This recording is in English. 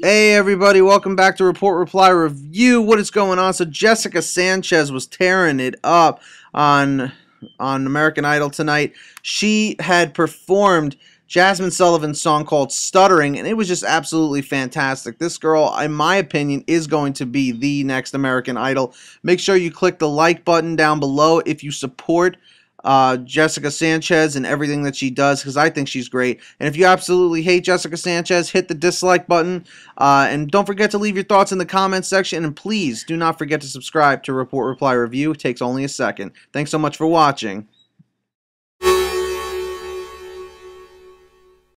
Hey everybody, welcome back to Report Reply Review. What is going on? So Jessica Sanchez was tearing it up on on American Idol tonight. She had performed Jasmine Sullivan's song called Stuttering, and it was just absolutely fantastic. This girl, in my opinion, is going to be the next American Idol. Make sure you click the like button down below if you support uh, Jessica Sanchez and everything that she does because I think she's great. And if you absolutely hate Jessica Sanchez, hit the dislike button. Uh, and don't forget to leave your thoughts in the comments section. And please do not forget to subscribe to Report Reply Review. It takes only a second. Thanks so much for watching.